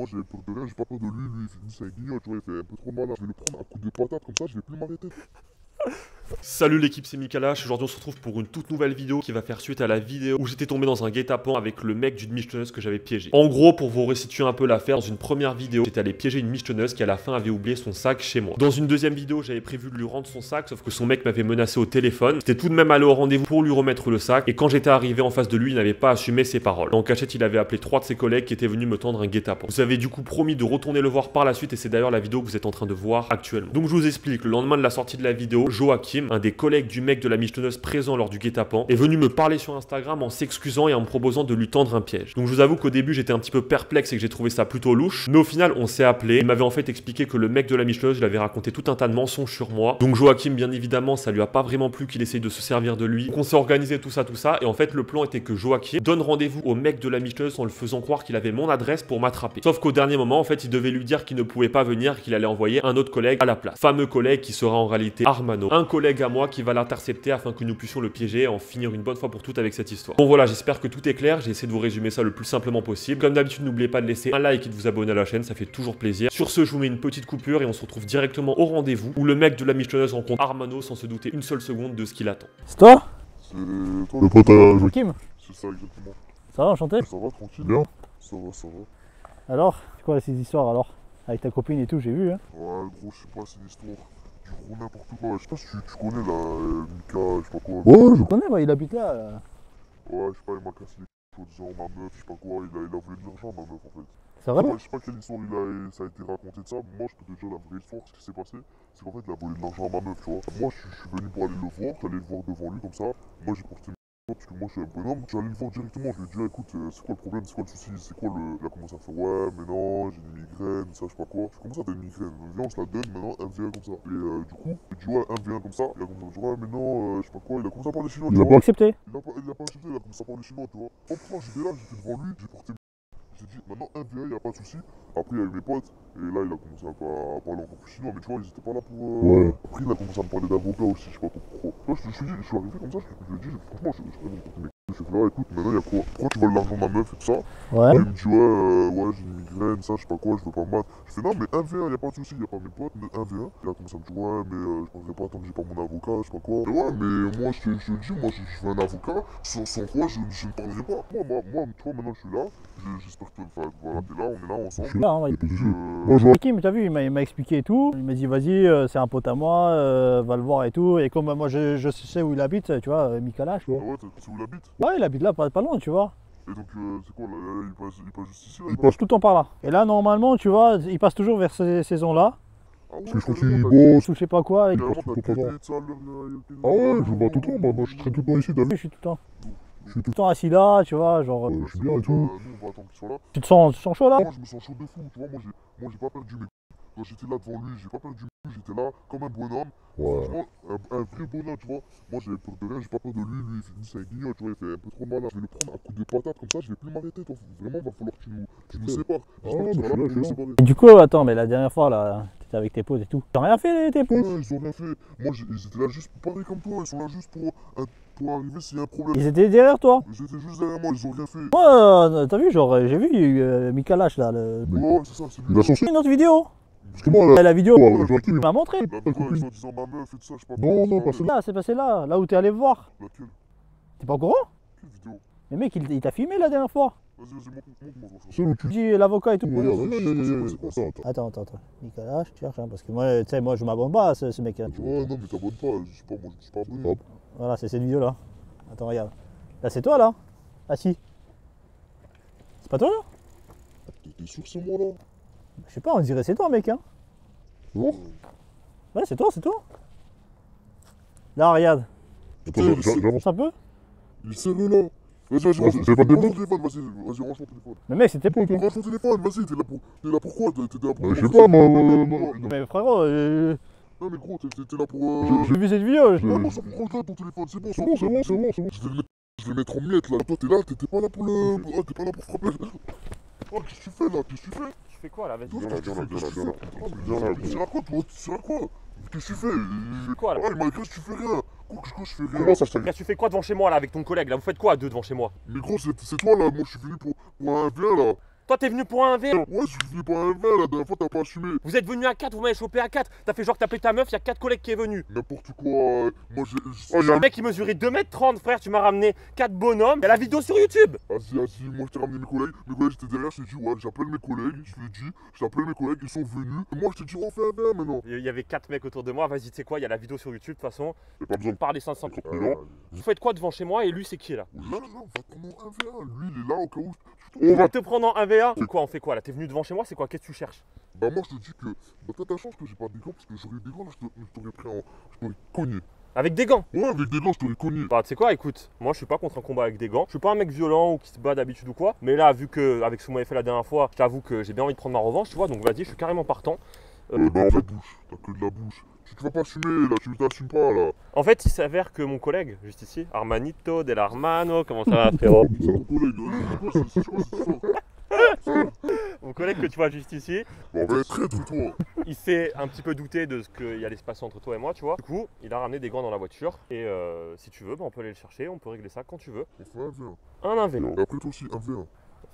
Moi j'ai peur de rien, j'ai pas peur de lui, lui un guignol, tu vois, il fait un peu trop malin. Je vais le prendre un coup de patate comme ça, je vais plus m'arrêter. Salut l'équipe, c'est Mikalash. Aujourd'hui, on se retrouve pour une toute nouvelle vidéo qui va faire suite à la vidéo où j'étais tombé dans un guet-apens avec le mec d'une michetonneuse que j'avais piégé. En gros, pour vous restituer un peu l'affaire, dans une première vidéo, j'étais allé piéger une michetonneuse qui à la fin avait oublié son sac chez moi. Dans une deuxième vidéo, j'avais prévu de lui rendre son sac, sauf que son mec m'avait menacé au téléphone. J'étais tout de même allé au rendez-vous pour lui remettre le sac, et quand j'étais arrivé en face de lui, il n'avait pas assumé ses paroles. En cachette, il avait appelé trois de ses collègues qui étaient venus me tendre un guet-apens. Vous avez du coup promis de retourner le voir par la suite, et c'est d'ailleurs la vidéo que vous êtes en train de voir actuellement. Donc je vous explique, le lendemain de la sortie de la vidéo, Joachim, un des collègues du mec de la michetonneuse présent lors du guet-apens, est venu me parler sur Instagram en s'excusant et en me proposant de lui tendre un piège. Donc je vous avoue qu'au début j'étais un petit peu perplexe et que j'ai trouvé ça plutôt louche, mais au final on s'est appelé, il m'avait en fait expliqué que le mec de la michetonneuse lui avait raconté tout un tas de mensonges sur moi. Donc Joachim bien évidemment ça lui a pas vraiment plu qu'il essaye de se servir de lui. Donc on s'est organisé tout ça tout ça et en fait le plan était que Joachim donne rendez-vous au mec de la michetonneuse en le faisant croire qu'il avait mon adresse pour m'attraper. Sauf qu'au dernier moment en fait il devait lui dire qu'il ne pouvait pas venir, qu'il allait envoyer un autre collègue à la place. Fameux collègue qui sera en réalité Armano, un collègue à moi qui va l'intercepter afin que nous puissions le piéger et en finir une bonne fois pour toutes avec cette histoire. Bon voilà, j'espère que tout est clair, j'ai essayé de vous résumer ça le plus simplement possible. Comme d'habitude, n'oubliez pas de laisser un like et de vous abonner à la chaîne, ça fait toujours plaisir. Sur ce, je vous mets une petite coupure et on se retrouve directement au rendez-vous où le mec de la michetonneuse rencontre Armano sans se douter une seule seconde de ce qu'il attend. C'est toi? C'est toi Le pote à Joachim C'est ça exactement. Ça va, enchanté? Ça va tranquille Bien. Ça va, ça va. Alors C'est quoi ces histoires alors? Avec ta copine et tout, j'ai vu hein Ouais, gros, je sais pas, c'est une histoire du gros n'importe quoi. Je sais pas si tu, tu connais la euh, Mika, je sais pas quoi. Ouais, je connais, ouais, il habite là. là. Ouais, je sais pas, il m'a cassé les couilles en disant ma meuf, je sais pas quoi, il a, il a voulu de l'argent, ma meuf en fait. C'est vrai Ouais, je sais pas quelle histoire il a, ça a été raconté de ça, mais moi je peux te dire la vraie histoire, ce qui s'est passé, c'est qu'en fait il a volé de l'argent à ma meuf, tu vois. Moi je, suis- je suis venu pour aller le voir, j'allais le voir devant lui comme ça, moi j'ai porté parce que moi je suis un bonhomme, j'allais le voir directement, je lui ai dit ah, écoute, euh, c'est quoi le problème, c'est quoi le souci, c'est quoi le. Il a commencé à faire ouais, mais non, j'ai une migraine, ça, je sais pas quoi. Je commence à avoir une migraine, viens on se la donne maintenant, 1v1 comme ça. Et euh, du coup, il dit ouais, 1v1 comme ça, il a commencé à dire ouais, mais non, euh, je sais pas quoi, il a commencé à parler chinois, Il a pas accepté Il a pas, il a pas accepté, il a commencé à parler chinois, tu vois. Oh putain, j'étais là, j'étais devant lui, j'ai porté J'ai dit, maintenant 1 v 1 y'a pas de souci. Après, il y a eu mes potes, et là, il a commencé à, à parler encore plus chinois, mais tu vois, ils étaient pas là pour. euh, Ouais. Après, il a commencé à me parler d'avocat aussi, je sais pas pourquoi. Là, je, je, suis dit, je suis arrivé comme ça, je, lui ai dit, franchement, je, je, je, je, je, je fais là, écoute, maintenant, y'a quoi? Pourquoi tu voles l'argent de ma meuf? Et tout ça? Ouais. Et il me dit, ouais, euh, ouais, j'ai une migraine, ça, je sais pas quoi, je veux pas me battre. Je fais, non, mais 1 v 1 y'a pas de souci, y'a pas mes potes, mais 1 v 1 Il a commencé à me dire, ouais, mais euh, je parlerai pas tant que j'ai pas mon avocat, je sais pas quoi. Et ouais, mais moi, je te, je te dis, moi, je, je veux un avocat, sans, sans quoi, je, je ne parlerai pas. Moi, moi, moi, tu vois, maintenant, je suis là, je- j'espère que, enfin, voilà, t'es là, on est là ensemble. Là, hein, ouais. Euh, Moi, Joachim, t'as vu, il m'a il expliqué et tout. Il m'a dit, vas-y, euh, c'est un pote à moi, euh, va le voir et tout. Et comme euh, moi, je, je sais où il habite, tu vois, euh, Mikalash. ah ouais, où il habite? Ouais, il habite là, pas, pas loin, tu vois. Et donc, euh, c'est quoi, là, là, il passe, il passe juste ici, là Il passe tout le temps par là. Et là, normalement, tu vois, il passe toujours vers ces saisons-là. Ah ouais, Parce que je crois qu'il bosse. Ou je sais pas quoi. et- carrément, tout le temps. le- Ah ouais, je me bats tout le temps, moi, moi je traîne tout le temps ici, t'as vu Je suis tout le temps. Je suis Tout le temps assis là, tu vois, genre. euh, Ouais, je suis bien et Euh, tout. Nous, on va attendre qu'il soit là. Tu te sens, tu te sens chaud là? Moi, je me sens chaud de fou, tu vois, moi, j'ai, moi, j'ai pas perdu mes Quand j'étais là devant lui, j'ai pas perdu couilles, j'étais là comme un bonhomme. Ouais. Franchement, un, un vrai bonhomme, tu vois. Moi, j'avais peur de rien, j'ai pas peur de lui, lui, il fait- c'est un guignol, tu vois, il fait un peu trop malin. Je vais le prendre un coup de patate comme ça, je vais plus m'arrêter, toi. Vraiment, va falloir que tu nous, tu nous sépares. Ah, là, pour. Et du coup, attends, mais la dernière fois là, t'étais avec tes potes et tout. T'as rien fait les- tes potes? Ouais, ils ont rien fait. Moi, j'ai- ils étaient là juste pareil comme toi, ils sont là juste pour, pour arriver s'il y a un problème. Ils étaient derrière toi? Ils étaient juste derrière moi, ils ont rien fait. Moi, euh, t'as vu, genre, euh, j'ai vu, il euh, Mikalash là, le... Ouais, ouais, c'est ça, c'est lui. Il a une autre vidéo? Parce que moi, là, Et la vidéo, ouais, Joachim, il m'a montré. La vidéo, ils sont disant ma meuf et tout ça, je sais pas. Non, non, pas c'est celle-là. Là, c'est passé là, là où t'es allé voir. Laquelle? T'es pas au courant? Quelle vidéo? Mais mec, il, il t'a filmé la dernière fois. Vas-y, vas-y, montre-moi, celle où tu. Tu dis l'avocat et tout. Attends, attends. Attends, attends, attends. Mikalash, je cherche, hein, parce que moi, tu sais, moi, je m'abonne pas à ce, ce mec. hein. Ouais, non, mais t'abonnes pas, je sais pas, moi, je suis pas abonné. Hop. Voilà, c'est cette vidéo là. Attends, regarde. Là, c'est toi là Ah si. C'est pas toi là? T'es- T'es sûr que c'est moi là? Je sais pas, on dirait c'est toi, mec. Hein. Non Ouais, c'est toi, c'est toi. Là, regarde. Attends, j'a- j'a- j'avance. Un peu Il est sérieux là Vas-y, vas-y, vas-y. c'est téléphone, vas-y, vas-y, range ton téléphone. Mais mec, c'était pas. Range ton téléphone, vas-y, t'es là pour. T'es là t'es pour. Bah, je sais pas, moi, moi. Mais frérot, euh, Non, mais gros, t'es- là pour. euh, j'ai vu cette vidéo. je- Non, non, ça prend le ton téléphone, c'est bon, C'est bon, c'est bon, c'est bon, c'est bon. Je vais le mettre, je vais le mettre en miettes là. Toi, t'es là, t'es pas là pour le. Oh, t'es pas là pour frapper. Oh, qu'est-ce que tu fais là? Qu'est-ce que tu fais? Fais quoi là Vas-y. Toi, Viens là, qu'est-ce que tu viens là, fais viens là, Qu'est-ce que tu viens là. fais Oh, mais Viens là, Tu à quoi, toi Tu sais à quoi? Qu'est-ce que tu fais? Quoi, là? Ah, il m'a écrit, tu fais rien. Quoi, que je fais rien Comment ça, je t'ai Qu'est-ce que tu fais quoi devant chez moi là avec ton collègue là? Vous faites quoi à deux devant chez moi? Mais gros, c'est c'est toi là, moi je suis venu pour, pour un bien là. Toi, t'es venu pour un 1v1. Ouais, je suis venu pour un verre la dernière fois, t'as pas assumé. Vous êtes venu à 4, vous m'avez chopé à 4. T'as fait genre pris ta meuf, il y a 4 collègues qui est venu. N'importe quoi. euh, Moi, j'ai. Oh, Le mec, il mesurait 2m30, frère. Tu m'as ramené 4 bonhommes. Il y a la vidéo sur YouTube. Vas-y, vas-y, moi je t'ai ramené mes collègues. Mes collègues j'étais derrière, je t'ai dit, ouais, j'appelle mes collègues, je l'ai dit, j'ai appelé mes collègues, ils sont venus. Et moi je t'ai dit, on fait un verre maintenant. Il y avait 4 mecs autour de moi. Vas-y, tu sais quoi, il y a la vidéo sur YouTube de toute façon. Y'a pas besoin de. Parlez 500. Mais non. Vous faites quoi devant chez moi et lui, c'est qui là Là, là, là, on va prendre un verre. Lui, il est là au cas où. On va te prendre en 1v1. C'est quoi, on fait quoi là? T'es venu devant chez moi, c'est quoi? Qu'est-ce que tu cherches? Bah, moi je te dis que. Bah, t'as ta chance que j'ai pas des gants parce que j'aurais des gants là, je t'aurais pris en. Je t'aurais cogné. Avec des gants? Ouais, avec des gants, je t'aurais cogné. Bah, tu sais quoi, écoute, moi je suis pas contre un combat avec des gants. Je suis pas un mec violent ou qui se bat d'habitude ou quoi. Mais là, vu que avec ce qu'on m'avait fait la dernière fois, je t'avoue que j'ai bien envie de prendre ma revanche, tu vois. Donc vas-y, je suis carrément partant. Euh, Euh, bah, en fait, bouche. T'as que de la bouche. Tu, tu vas pas assumer là, tu t'assumes pas là. En fait, il s'avère que mon collègue, juste ici, Armanito del Armano, comment ça va frérot Mon collègue que tu vois juste ici, Bon, être traître, toi. il s'est un petit peu douté de ce qu'il allait se passer entre toi et moi, tu vois. Du coup, il a ramené des gants dans la voiture. Et euh, si tu veux, bah, on peut aller le chercher, on peut régler ça quand tu veux. On fait un verre. Un 1v1. Et après, toi aussi, un verre.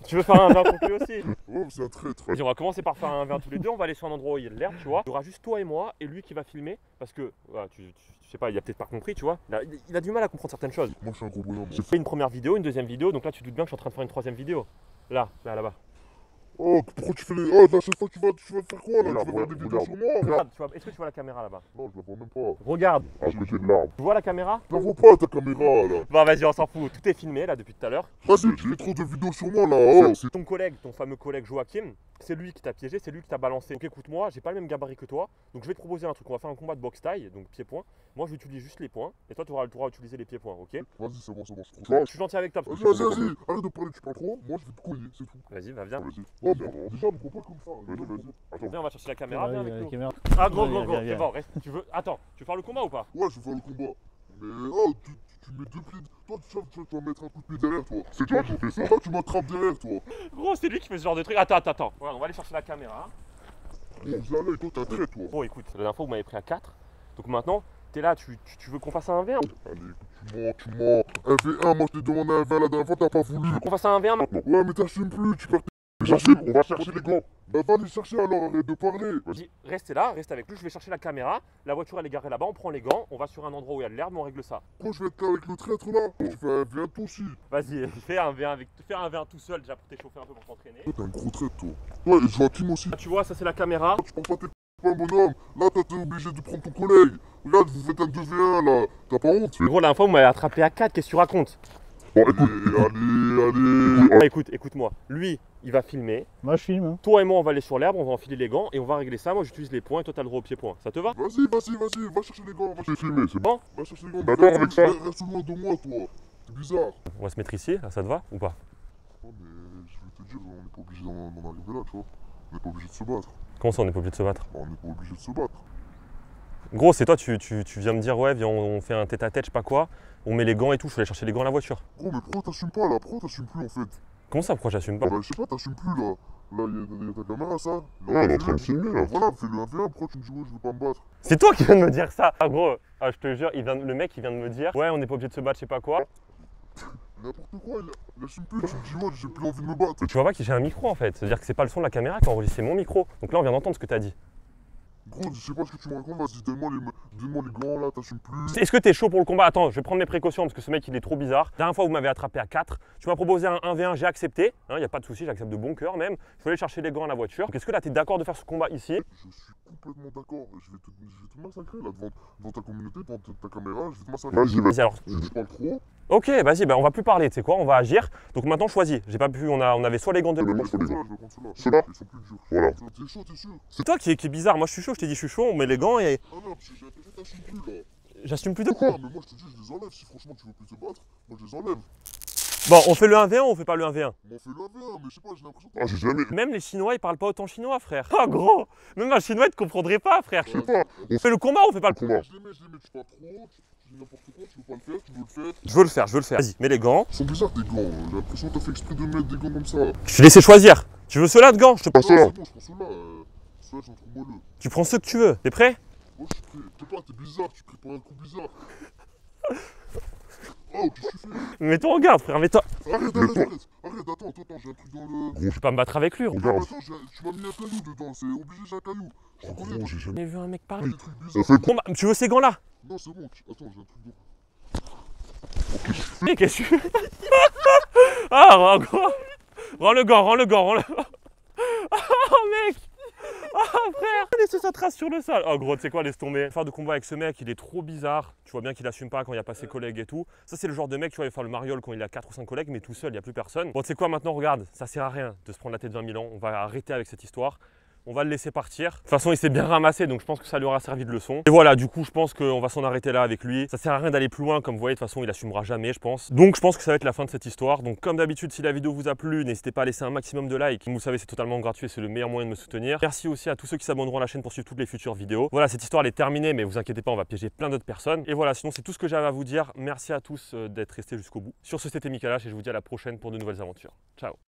Tu veux faire un 1v1 pour lui aussi mais c'est un traître. Vas-y, on va commencer par faire un 1v1 tous les deux. On va aller sur un endroit où il y a de l'herbe, tu vois. Il y aura juste toi et moi et lui qui va filmer. Parce que, voilà, tu, sais pas, il a peut-être pas compris, tu vois. Il a, il a du mal à comprendre certaines choses. Moi, je suis un gros bonhomme. J'ai fait une première vidéo, une deuxième vidéo. Donc là, tu te doutes bien que je suis en train de faire une troisième vidéo. Là, là, là-bas. Oh, pourquoi tu fais les. Oh, la chaque fois, tu vas, tu vas faire quoi là Regarde, Tu vas faire des regarde, vidéos sur moi Regarde, tu vois, est-ce que tu vois la caméra là-bas? Non, je la vois même pas. Regarde, À côté de l'arbre. tu vois la caméra? Je la vois pas ta caméra là. Bon, vas-y, on s'en fout. Tout est filmé là depuis tout à l'heure. Vas-y, tu fais trop de vidéos sur moi là. Oh, c'est. Ton collègue, ton fameux collègue Joachim, c'est lui qui t'a piégé, c'est lui qui t'a balancé. Donc écoute-moi, j'ai pas le même gabarit que toi, donc je vais te proposer un truc. On va faire un combat de boxe taille, donc pied-point. Moi, je vais utiliser juste les points, et toi, tu auras le droit d'utiliser les pieds-points, ok? Vas-y, c'est bon, c'est bon, je suis Je gentil avec toi. parce Vas-y, que- vas-y, vas-y. Arrête de parler, tu parles trop. Moi, je vais te cogner, c'est tout. Vas-y, va, viens. Oh, mais déjà, me comprends pas comme ça. Vas-y, vas-y. Attends. Viens, on va chercher la caméra, viens avec nous. caméra. Ah, gros, gros, viens, gros, viens, c'est viens. bon, reste. Tu veux. Attends, tu veux faire le combat ou pas? Ouais, je vais faire le combat. Mais oh, tu, tu mets deux pieds. Toi, tu, tu, tu vas mettre un coup de pied derrière toi. C'est toi qui fais ça Toi, tu m'attrapes derrière toi. Gros, c'est lui qui fait ce genre de truc. Attends, attends, attends. Ouais, on va aller chercher la caméra. Bon, viens là, et toi, un trait toi. Bon, écoute, la dernière fois, vous m'avez pris à 4. Donc maintenant, t'es là, tu, tu, tu veux qu'on fasse un 1v1 Allez, écoute, tu mens, tu mens. Un V1, moi, je t'ai demandé un V1 la dernière fois, t'as pas voulu. Qu'on fasse un 1v1 maintenant? Ouais, mais t'assumes plus, tu perds tes. J'assume, on va chercher les gants. Bah, va les chercher alors, arrête de parler. Dis, restez là, reste avec lui, je vais chercher la caméra. La voiture elle est garée là-bas, on prend les gants, on va sur un endroit où il y a de l'herbe, on règle ça. Pourquoi je vais être avec le traître là? Tu fais un V1 toi aussi. Vas-y, fais un V1 avec fais un V1 tout seul déjà pour t'échauffer un peu pour t'entraîner. T'es un gros traître toi. Ouais, et Joachim aussi. Ah, tu vois, ça c'est la caméra. Tu prends pas tes pas bonhomme? Là, t'es obligé de prendre ton collègue. Regarde, vous faites un 2v1 là. T'as pas honte? Gros, la fois vous m'avez attrapé à 4, qu'est-ce que tu racontes? Bon, Allez, écoute, allez, allez. Ah, Écoute, écoute-moi. Lui, il va filmer. Moi je filme. hein. Toi et moi, on va aller sur l'herbe, on va enfiler les gants et on va régler ça. Moi, j'utilise les points et toi, t'as le droit au pied-point. Ça te va? Vas-y, vas-y, vas-y, va chercher les gants, va c'est chercher, filmé, c'est bon. va chercher les gants. D'accord Reste- avec ça Reste loin de moi, toi. C'est bizarre. On va se mettre ici, là, ça te va ou pas? Oh, mais je vais te dire, on n'est pas obligé d'en arriver là, tu vois. On n'est pas obligé de se battre. Comment ça, on est pas obligé de se battre? Bah, on n'est pas obligé de se battre. Gros, c'est toi, tu, tu, tu viens me dire, ouais, viens, on, on fait un tête à tête, je sais pas quoi. On met les gants et tout, je vais aller chercher les gants à la voiture. Gros, mais pourquoi t'assumes pas là? Pourquoi t'assumes plus en fait? Comment ça, pourquoi j'assume pas? Bah, je sais pas, t'assumes plus là. Là, il y, a ta caméra, ça. Là, Ouais, on est en train de filmer là. voilà, fais-le 1v1, pourquoi tu me dis, ouais, je veux pas me battre? C'est toi qui viens de me dire ça Ah gros, ah, je te jure, il vient le mec il vient de me dire Ouais on n'est pas obligé de se battre, je sais pas quoi. N'importe quoi, il, il assume plus, tu me dis, ouais, j'ai plus envie de me battre. Tu vois pas que j'ai un micro en fait, c'est-à-dire que c'est pas le son de la caméra qui a enregistré mon micro. Donc là on vient d'entendre ce que t'as dit. Gros, je sais pas ce que tu me racontes, vas-y, donne-moi les, les gants là, t'assumes plus. Est-ce que t'es chaud pour le combat? Attends, je vais prendre mes précautions parce que ce mec il est trop bizarre. La dernière fois vous m'avez attrapé à 4, tu m'as proposé un 1v1, j'ai accepté, il y a pas de souci, j'accepte de bon cœur même. Il faut aller chercher les gants à la voiture. Est-ce que là t'es d'accord de faire ce combat ici? Je suis complètement d'accord, je vais te, je vais te massacrer là devant, devant ta communauté, devant ta, ta caméra, je vais te massacrer. Vas-y, vas-y. Alors. Je parle trop. Ok, vas-y, bah on va plus parler, tu sais quoi, on va agir. Donc maintenant choisis. J'ai pas pu, on, a, on avait soit les gants de. Mais moi, Je je vais fais les prendre gants. ceux-là, je vais Ils sont plus durs. Voilà. T'es chaud, t'es sûr C'est toi qui qui est bizarre, moi je suis chaud, je t'ai dit je suis chaud, on met les gants et. Ah non, parce que t'assumes plus là. J'assume plus de Ah, quoi mais moi je te dis, je les enlève. Si franchement tu veux plus te battre, moi je les enlève. Bon, on fait le 1v1 ou on fait pas le 1v1 On fait l'un mais je sais pas, j'ai l'impression que. Ah, j'ai jamais. Même les Chinois, ils parlent pas autant chinois, frère. Oh gros Même un Chinois, il te comprendrait pas, frère. Je sais pas. On fait le combat ou on fait pas le Combat. Je les mets, je les mets, tu parles trop, tu dis n'importe quoi, tu veux pas le faire, tu veux le faire. Je veux le faire, je veux le faire. Vas-y, mets les gants. Ils sont bizarres tes gants, j'ai l'impression que t'as fait exprès de mettre des gants comme ça. Je t'ai laissé choisir. Tu veux ceux-là de gants? Je te Pas Non, ça. moelleux. Tu prends ceux que tu veux. T'es prêt? Moi je suis prêt. T'es pas, t'es bizarre, tu pour un coup bizarre. Oh, qu'est-ce que tu fais? Mets-toi en garde, frère, mets-toi. Arrête, arrête, arrête Arrête, attends, attends, attends, j'ai un truc dans le... Gros, Je vais pas me battre avec lui. Regarde. attends, j'ai- tu m'as mis un caillou dedans, c'est obligé, j'ai un caillou. Je Oh, gros, j'ai jamais. Vu un mec parler. fait bah, tu veux ces gants-là? Non, c'est bon, attends, j'ai un truc dans... Mais qu'est-ce que tu fais? Ah, rends, gros. Rends le gant, rends le gant, rends le Oh, mec Oh, frère Laisse sa trace sur le sol Oh, gros, tu sais quoi, laisse tomber. Faire de combat avec ce mec, il est trop bizarre. Tu vois bien qu'il assume pas quand il n'y a pas ses collègues et tout. Ça, c'est le genre de mec, tu vois, il va faire le mariole quand il a 4 ou 5 collègues, mais tout seul, il n'y a plus personne. Bon, tu sais quoi, maintenant, regarde, ça sert à rien de se prendre la tête 20 000 ans. On va arrêter avec cette histoire. On va le laisser partir. De toute façon, il s'est bien ramassé, donc je pense que ça lui aura servi de leçon. Et voilà, du coup, je pense qu'on va s'en arrêter là avec lui. Ça sert à rien d'aller plus loin, comme vous voyez, de toute façon, il assumera jamais, je pense. Donc, je pense que ça va être la fin de cette histoire. Donc, comme d'habitude, si la vidéo vous a plu, n'hésitez pas à laisser un maximum de likes. Comme vous savez, c'est totalement gratuit c'est le meilleur moyen de me soutenir. Merci aussi à tous ceux qui s'abonneront à la chaîne pour suivre toutes les futures vidéos. Voilà, cette histoire elle est terminée, mais vous inquiétez pas, on va piéger plein d'autres personnes. Et voilà, sinon, c'est tout ce que j'avais à vous dire. Merci à tous euh, d'être restés jusqu'au bout. Sur ce, c'était Mikalash et je vous dis à la prochaine pour de nouvelles aventures. Ciao